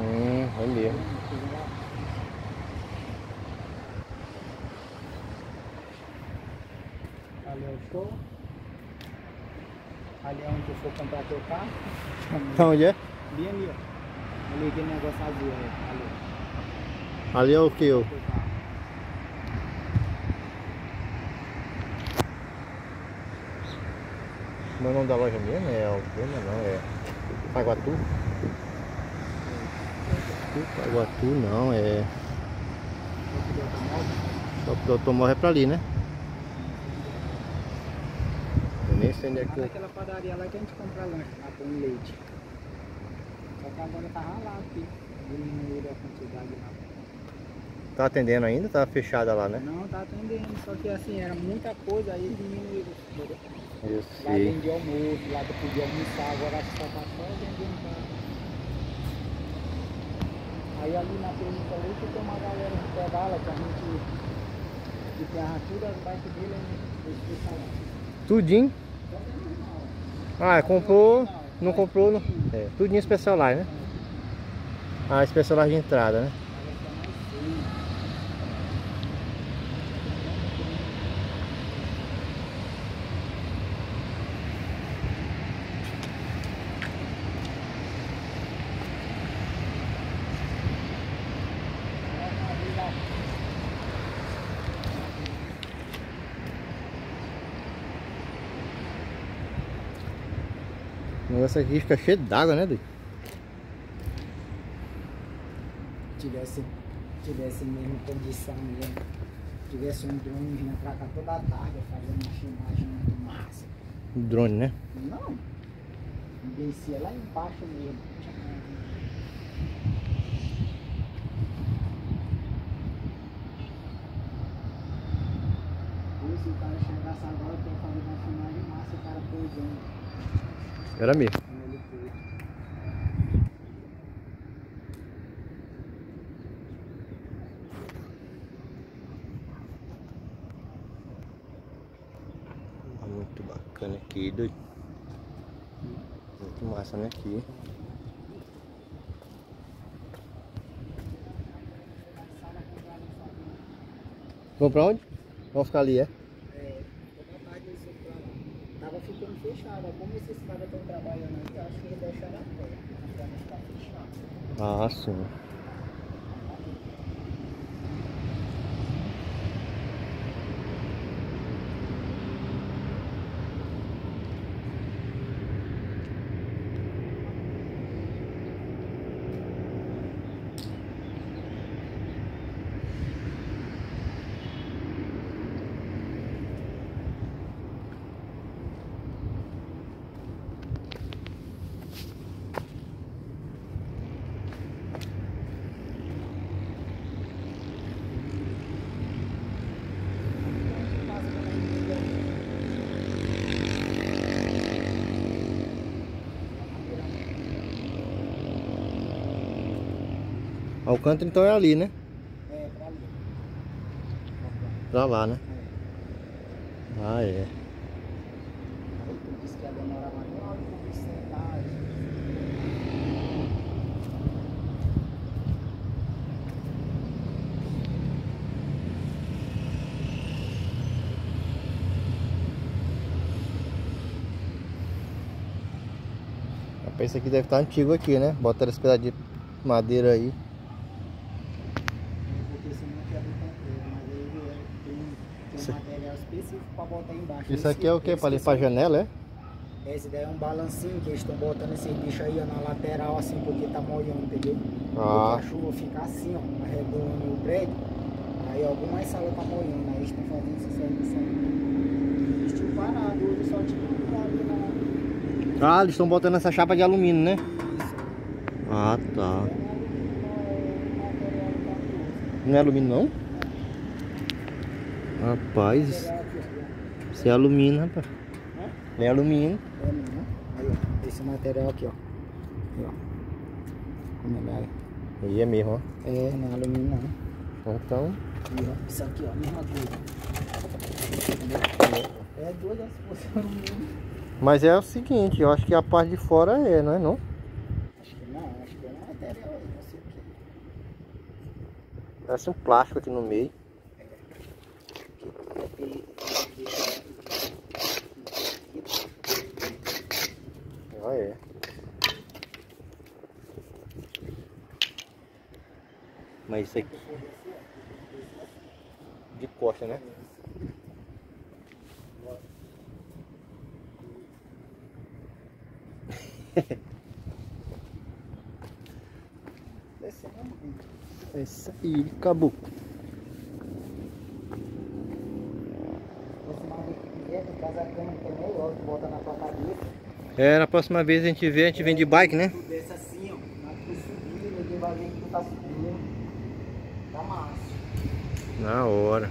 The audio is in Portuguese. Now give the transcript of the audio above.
Hum, é mesmo. Ali é o show. Ali é onde eu for comprar teu carro. Onde é? Bem ali, ó. Ali aquele negócio azul aí. Ali. Ali é o que? O... Teu carro. Meu nome da loja mesmo é Alvena, não, é Paguatu. Paguatu não, é. Só que o automóvel é pra ali, né? Eu nem sei onde é Lá que eu. naquela padaria lá que a gente compra lanche, lá com leite. Só que agora tá ralado aqui. Diminuíram a quantidade lá. Tá atendendo ainda? Tá fechada lá, né? Não, tá atendendo, só que assim, era muita coisa, aí diminuíram. entendeu? Eu Lá sei. vendia almoço, lá podia almoçar, agora só tá só vendendo pra... Aí ali na clínica leite tem uma galera que pedala, que a gente que tem a tudo as bikes dele, a gente deixa lá. Tudinho. Ah, comprou. Não comprou. Não... É, tudinho Specialized, né? Ah, Specialized de entrada, né? O negócio aqui fica cheio d'água, né, doido? tivesse, tivesse mesmo condição mesmo, tivesse um drone vindo pra cá toda tarde fazendo uma filmagem muito massa. O drone, né? Não, descia lá embaixo mesmo. Se o cara chegasse agora, ia fazer uma filmagem massa, o cara pousando. Era mesmo. Muito bacana aqui, doido. Muito massa, né? Aqui. Vamos pra onde? Vamos ficar ali? É, toda tarde eles foram pra fechado. Como esses caras estão trabalhando aí, eu acho que eles deixaram a porta. Pra não ficar fechado. Ah, sim. Alcântara então é ali, né? É, pra ali. Pra lá, né? É. Ah, é. Isso aqui deve estar antigo aqui, né? Botaram esse pedaço de madeira aí. Porque senão quebra o canteiro, mas aí é, tem, tem Isso- um material específico pra botar embaixo. Isso aqui é o que? Pra limpar a janela, é? Esse daí é um balancinho que eles estão botando esse bicho aí ó, na lateral assim porque tá molhando, entendeu? Ah. Porque a chuva fica assim, ó, arredondando o prédio. Aí algumas salas tá molhando, aí eles estão fazendo esse serviço aí. Eles tinham parado, hoje só tinha ali na. Ah, eles estão botando essa chapa de alumínio, né? Isso. Ah, tá. É Não é alumínio, não? Rapaz, isso é alumínio, rapaz. Não é alumínio. É mesmo, né? Aí, ó. Esse material aqui, ó. Aí, ó. Como ele é? Aí é mesmo, ó. É, não é alumínio não. Então, ó. Isso aqui, ó. Mesma coisa. É doido se fosse alumínio. mas é o seguinte, eu acho que a parte de fora é, não é não? Acho que não, acho que é um material aí. Você Parece um plástico aqui no meio. Olha aí. Mas isso aqui. De costa, né? É. É, na próxima vez a gente vê, a gente vem de bike, né? Desce assim, ó. Subir, ninguém vai ver que tu tá subindo. Tá massa. Na hora.